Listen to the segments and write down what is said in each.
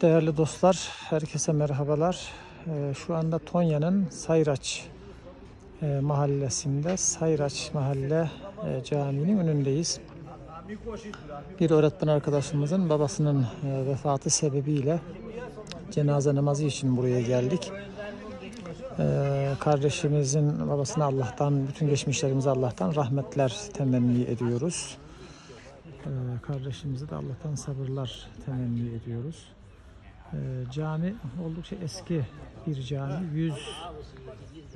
Değerli dostlar, herkese merhabalar. Ee, Şu anda Tonya'nın Sayraç e, mahallesinde Sayraç Mahalle e, Camii'nin önündeyiz. Bir öğretmen arkadaşımızın babasının e, vefatı sebebiyle cenaze namazı için buraya geldik. Ee, Kardeşimizin babasına Allah'tan, bütün geçmişlerimize Allah'tan rahmetler temenni ediyoruz. Ee, Kardeşimize de Allah'tan sabırlar temenni ediyoruz. Ee, Cami oldukça eski bir cami. 100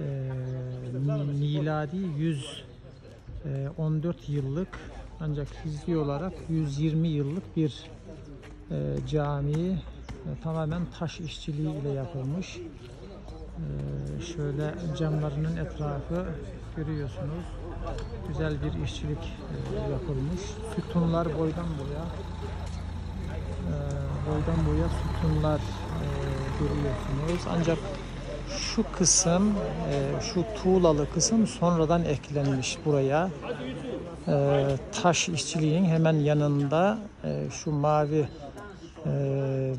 e, miladi 114 yıllık ancak hizli olarak 120 yıllık bir e, cami e, tamamen taş işçiliği ile yapılmış. Ee, şöyle camlarının etrafı görüyorsunuz. Güzel bir işçilik e, yapılmış. Sütunlar boydan boya e, boydan boya sütunlar e, görüyorsunuz. Ancak şu kısım, şu tuğlalı kısım sonradan eklenmiş buraya. Taş işçiliğin hemen yanında şu mavi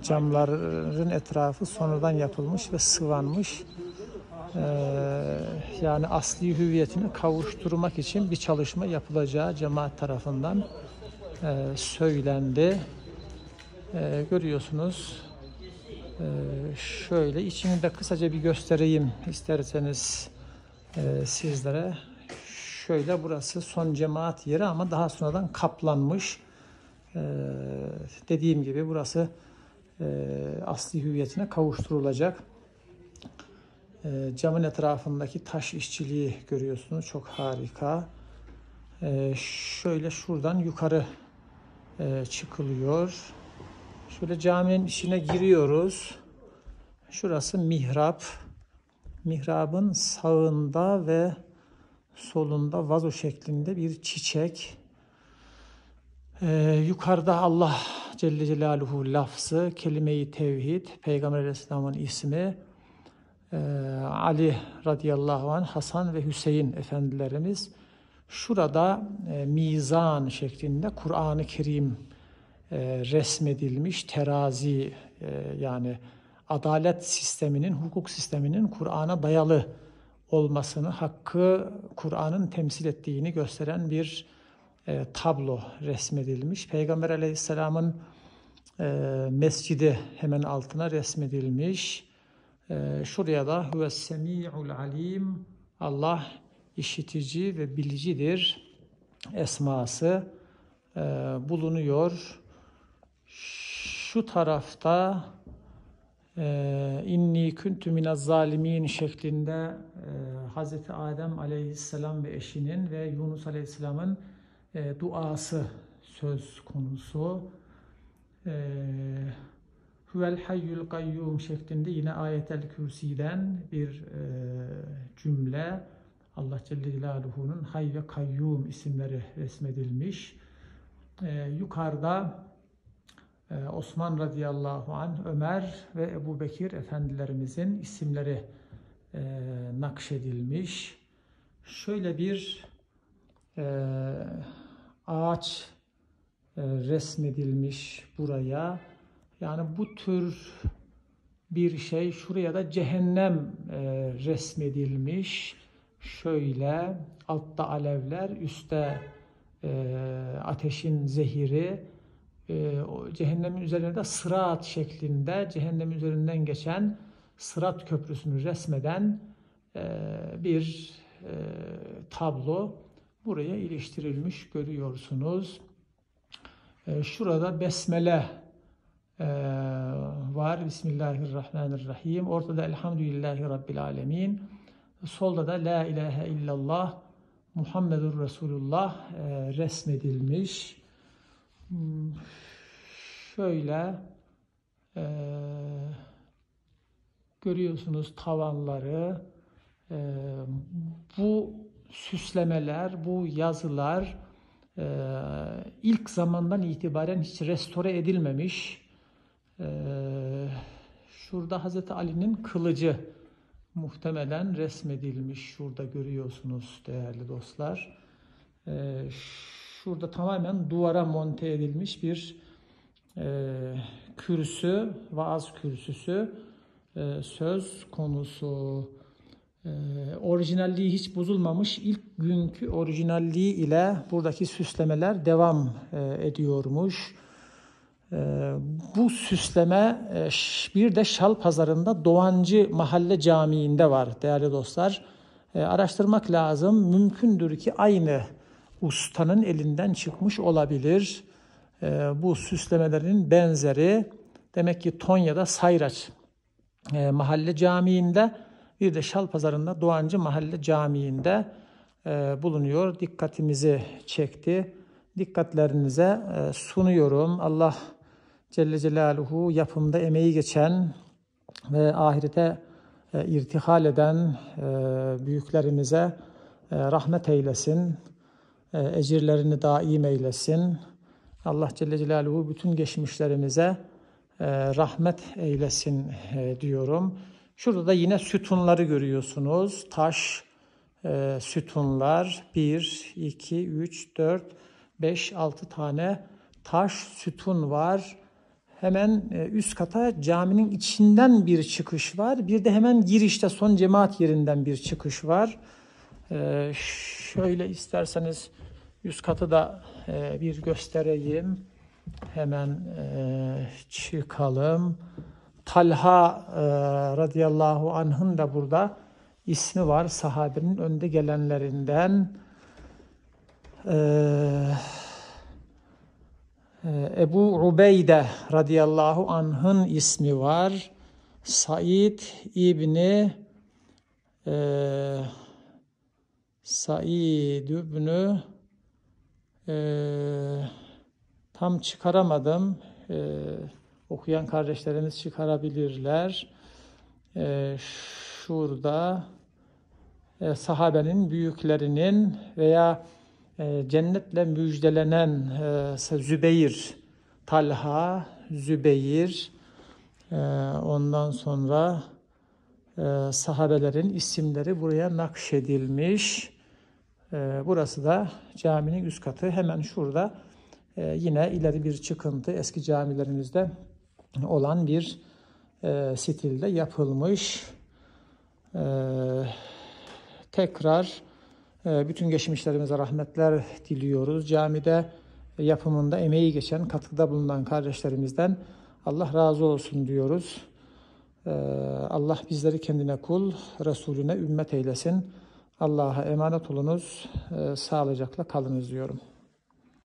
camların etrafı sonradan yapılmış ve sıvanmış. E, yani asli hüviyetini kavuşturmak için bir çalışma yapılacağı cemaat tarafından e, söylendi. E, görüyorsunuz. E, şöyle içini de kısaca bir göstereyim isterseniz e, sizlere. Şöyle burası son cemaat yeri ama daha sonradan kaplanmış. Ee, dediğim gibi burası e, asli hüviyetine kavuşturulacak. E, camın etrafındaki taş işçiliği görüyorsunuz. Çok harika. E, şöyle şuradan yukarı e, çıkılıyor. Şöyle caminin içine giriyoruz. Şurası mihrap. Mihrabın sağında ve solunda vazo şeklinde bir çiçek. Ee, yukarıda Allah Celle Celaluhu lafzı, kelime-i tevhid, Peygamber Aleyhisselam'ın ismi, ee, Ali radıyallahu anh, Hasan ve Hüseyin efendilerimiz. Şurada e, mizan şeklinde Kur'an-ı Kerim e, resmedilmiş terazi e, yani adalet sisteminin, hukuk sisteminin Kur'an'a dayalı olmasını, hakkı Kur'an'ın temsil ettiğini gösteren bir e, tablo resmedilmiş. Peygamber aleyhisselamın e, mescidi hemen altına resmedilmiş. E, şuraya da huve semi'ul alim Allah işitici ve bilicidir esması e, bulunuyor. Şu tarafta e, inni kuntu minez zalimin şeklinde e, Hazreti Adem aleyhisselam ve eşinin ve Yunus aleyhisselamın e, duası söz konusu. E, Huvel hayyul kayyum şeklinde yine ayetel kürsiden bir e, cümle. Allah Celle Celaluhu'nun hay ve kayyum isimleri resmedilmiş. E, yukarıda e, Osman radıyallahu anh, Ömer ve Ebu Bekir efendilerimizin isimleri e, nakşedilmiş. Şöyle bir e, ağaç e, resmedilmiş buraya. Yani bu tür bir şey şuraya da cehennem e, resmedilmiş. Şöyle altta alevler, üstte e, ateşin zehiri, e, cehennemin üzerinde sırat şeklinde cehennemin üzerinden geçen sırat köprüsünü resmeden e, bir e, tablo buraya iliştirilmiş görüyorsunuz. E, şurada besmele e, var. Bismillahirrahmanirrahim. Ortada Elhamdülillahi Rabbil Alemin. Solda da La ilahe illallah Muhammedur Resulullah e, resmedilmiş. Hmm, şöyle e, görüyorsunuz tavanları. E, bu süslemeler, bu yazılar ilk zamandan itibaren hiç restore edilmemiş. E, şurada Hazreti Ali'nin kılıcı muhtemelen resmedilmiş. Şurada görüyorsunuz değerli dostlar. E, şurada tamamen duvara monte edilmiş bir e, kürsü, vaaz kürsüsü e, söz konusu. E, orijinalliği hiç bozulmamış ilk günkü orijinalliği ile buradaki süslemeler devam e, ediyormuş. E, bu süsleme e, bir de Şal Pazarında Doğancı Mahalle Camii'nde var değerli dostlar. E, araştırmak lazım. Mümkündür ki aynı ustanın elinden çıkmış olabilir. E, bu süslemelerin benzeri demek ki Tonya'da Sayraç e, Mahalle Camii'nde bir de Şal Pazarında Doğancı Mahalle Camii'nde e, bulunuyor. Dikkatimizi çekti. Dikkatlerinize sunuyorum. Allah Celle Celaluhu yapımda emeği geçen ve ahirete e, irtihal eden e, büyüklerimize e, rahmet eylesin. E, ecirlerini daim eylesin. Allah Celle Celaluhu bütün geçmişlerimize e, rahmet eylesin diyorum. Şurada da yine sütunları görüyorsunuz. Taş sütunlar 1, 2, 3, 4, 5, 6 tane taş sütun var. Hemen üst kata caminin içinden bir çıkış var. Bir de hemen girişte son cemaat yerinden bir çıkış var. Şöyle isterseniz üst katı da bir göstereyim. Hemen çıkalım. Talha e, radıyallahu anh'ın da burada ismi var. Sahabenin önde gelenlerinden. E, e, Ebu Ubeyde radıyallahu anh'ın ismi var. Said İbni e, Said İbni e, tam çıkaramadım. E, okuyan kardeşlerimiz çıkarabilirler. E, şurada e, sahabenin büyüklerinin veya cennetle müjdelenen e, Zübeyir, Talha, Zübeyir, e, ondan sonra e, sahabelerin isimleri buraya nakşedilmiş. Burası da caminin üst katı. Hemen şurada yine ileri bir çıkıntı eski camilerimizde olan bir stilde yapılmış. Tekrar bütün geçmişlerimize rahmetler diliyoruz. Camide yapımında emeği geçen, katkıda bulunan kardeşlerimizden Allah razı olsun diyoruz. E, Allah bizleri kendine kul, Resulüne ümmet eylesin. Allah'a emanet olunuz, e, sağlıcakla kalınız diyorum.